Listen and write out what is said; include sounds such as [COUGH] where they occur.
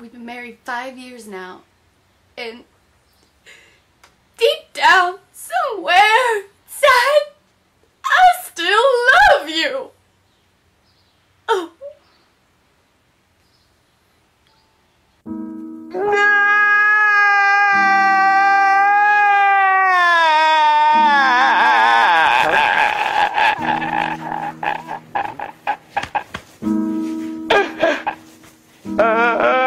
We've been married five years now. And deep down, somewhere inside, I still love you. Oh. Uh... [LAUGHS]